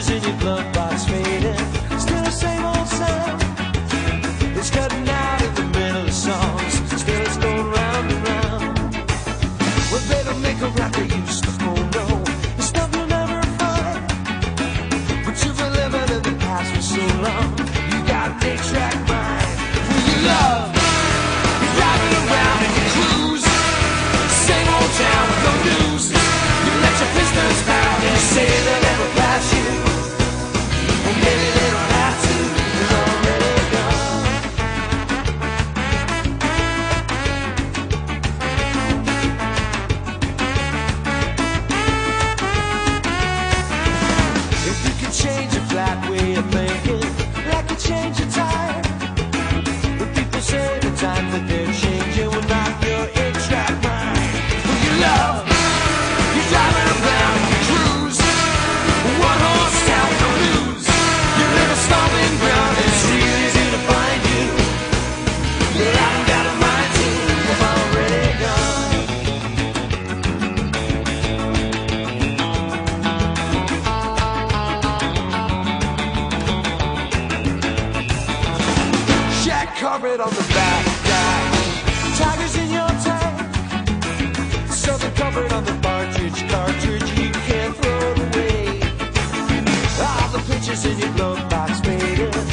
changes in your carpet on the back rack. Tigers in your tank. Southern covered on the partridge cartridge you can't throw it away. All the pictures in your glove box made